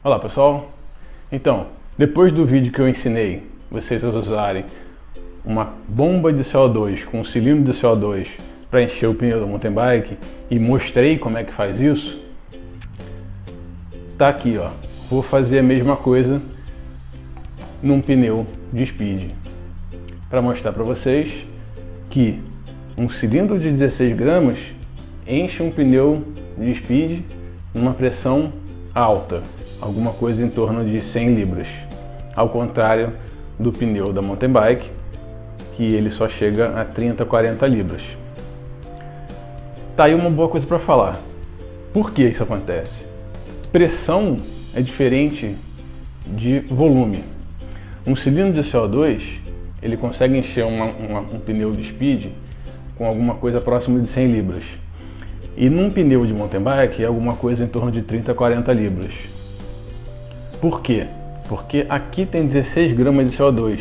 Olá pessoal, então, depois do vídeo que eu ensinei vocês a usarem uma bomba de CO2 com um cilindro de CO2 para encher o pneu da mountain bike e mostrei como é que faz isso, tá aqui ó, vou fazer a mesma coisa num pneu de speed para mostrar para vocês que um cilindro de 16 gramas enche um pneu de speed numa pressão alta alguma coisa em torno de 100 libras. Ao contrário do pneu da mountain bike, que ele só chega a 30, 40 libras. Tá aí uma boa coisa para falar. Por que isso acontece? Pressão é diferente de volume. Um cilindro de CO2 ele consegue encher uma, uma, um pneu de speed com alguma coisa próxima de 100 libras. E num pneu de mountain bike é alguma coisa em torno de 30 a 40 libras. Por quê? Porque aqui tem 16 gramas de CO2.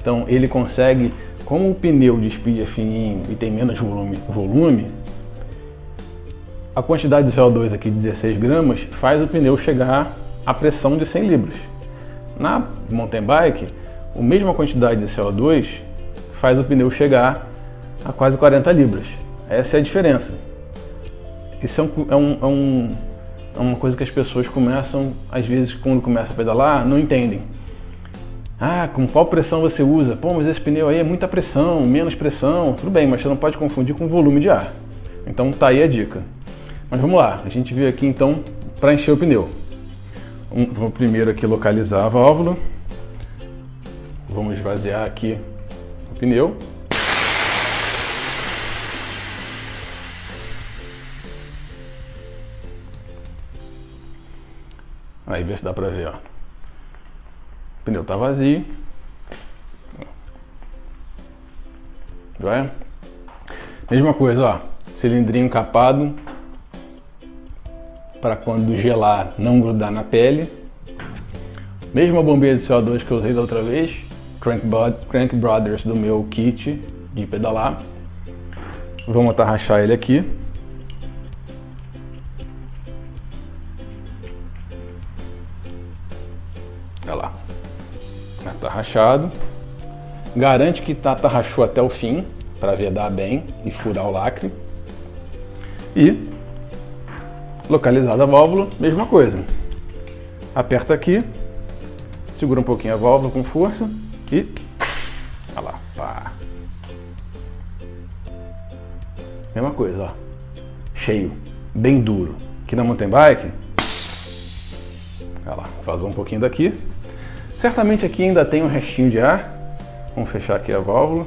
Então ele consegue, como o pneu de speed é fininho e tem menos volume, volume, a quantidade de CO2 aqui, 16 gramas, faz o pneu chegar à pressão de 100 libras. Na mountain bike, a mesma quantidade de CO2 faz o pneu chegar a quase 40 libras. Essa é a diferença. Isso é um, é um, é um é uma coisa que as pessoas começam, às vezes, quando começam a pedalar, não entendem. Ah, com qual pressão você usa? Pô, mas esse pneu aí é muita pressão, menos pressão. Tudo bem, mas você não pode confundir com volume de ar. Então tá aí a dica. Mas vamos lá, a gente veio aqui então para encher o pneu. Um, vou primeiro aqui localizar a válvula. Vamos esvaziar aqui o pneu. Aí vê se dá pra ver, ó. O pneu tá vazio. Joia? Mesma coisa, ó. Cilindrinho capado. Para quando gelar não grudar na pele. Mesma bombinha de CO2 que eu usei da outra vez. Crank, Crank Brothers do meu kit de pedalar. Vamos atarrachar ele aqui. Rachado. Garante que tá rachou até o fim, para vedar bem e furar o lacre. E localizada a válvula, mesma coisa. Aperta aqui, segura um pouquinho a válvula com força e olha lá, pá. Mesma coisa, ó. Cheio, bem duro. Aqui na mountain bike, olha lá, vazou um pouquinho daqui, Certamente aqui ainda tem um restinho de ar. Vamos fechar aqui a válvula.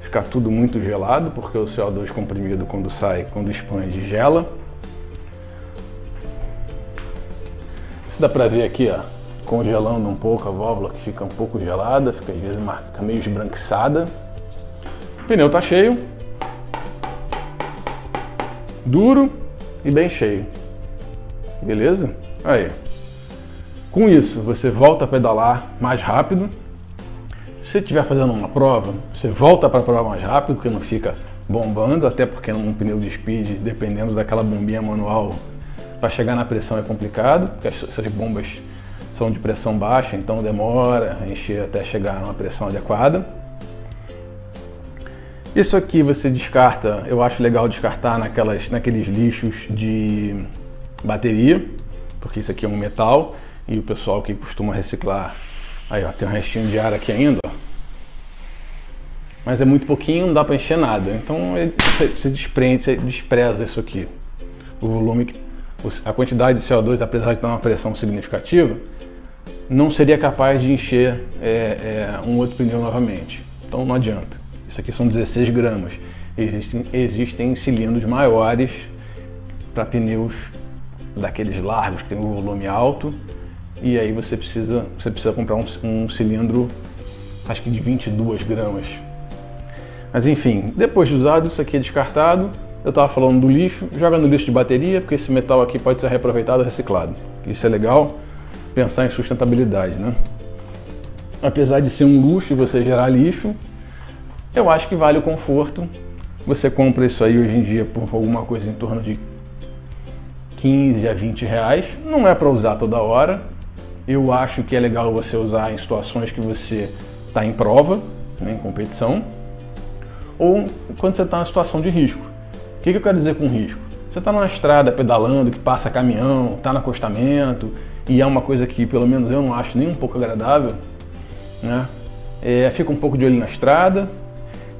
Ficar tudo muito gelado, porque o CO2 comprimido quando sai, quando expande, gela. Isso dá pra ver aqui, ó, congelando um pouco a válvula que fica um pouco gelada, fica às vezes fica meio esbranquiçada. O pneu tá cheio. Duro e bem cheio. Beleza? Aí. Com isso, você volta a pedalar mais rápido. Se estiver fazendo uma prova, você volta para a prova mais rápido, porque não fica bombando, até porque num pneu de speed, dependendo daquela bombinha manual, para chegar na pressão é complicado, porque essas bombas são de pressão baixa, então demora a encher até chegar numa pressão adequada. Isso aqui você descarta, eu acho legal descartar naquelas, naqueles lixos de bateria, porque isso aqui é um metal e o pessoal que costuma reciclar, aí ó, tem um restinho de ar aqui ainda, ó. Mas é muito pouquinho, não dá para encher nada. Então você desprende, você despreza isso aqui. O volume, a quantidade de CO2, apesar de dar uma pressão significativa, não seria capaz de encher é, é, um outro pneu novamente. Então não adianta. Isso aqui são 16 gramas. Existem, existem cilindros maiores para pneus daqueles largos que tem um volume alto e aí você precisa, você precisa comprar um, um cilindro, acho que de 22 gramas. Mas enfim, depois de usado, isso aqui é descartado. Eu estava falando do lixo, joga no lixo de bateria, porque esse metal aqui pode ser reaproveitado e reciclado. Isso é legal, pensar em sustentabilidade, né? Apesar de ser um luxo você gerar lixo, eu acho que vale o conforto. Você compra isso aí hoje em dia por alguma coisa em torno de 15 a 20 reais. Não é para usar toda hora. Eu acho que é legal você usar em situações que você está em prova, né, em competição, ou quando você está em situação de risco. O que, que eu quero dizer com risco? Você está na estrada pedalando, que passa caminhão, está no acostamento, e é uma coisa que pelo menos eu não acho nem um pouco agradável, né? É, fica um pouco de olho na estrada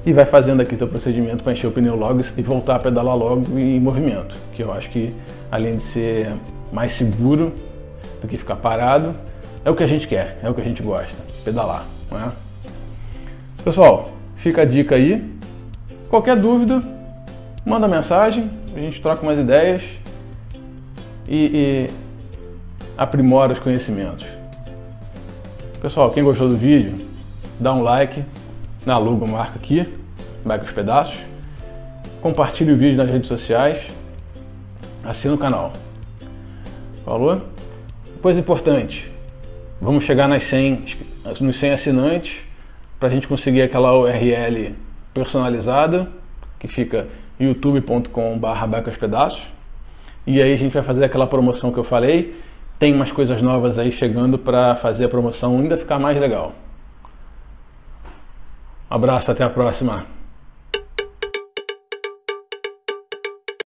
e vai fazendo aqui teu procedimento para encher o pneu logo e voltar a pedalar logo em movimento, que eu acho que além de ser mais seguro do que ficar parado, é o que a gente quer, é o que a gente gosta, pedalar, não é? Pessoal, fica a dica aí. Qualquer dúvida, manda mensagem, a gente troca umas ideias e, e aprimora os conhecimentos. Pessoal, quem gostou do vídeo, dá um like na marca aqui, marca os pedaços, compartilhe o vídeo nas redes sociais, assina o canal. Falou? Coisa importante, vamos chegar nas 100, nos 100 assinantes para a gente conseguir aquela URL personalizada que fica youtube.com/barra pedaços e aí a gente vai fazer aquela promoção que eu falei tem umas coisas novas aí chegando para fazer a promoção ainda ficar mais legal. Um abraço, até a próxima.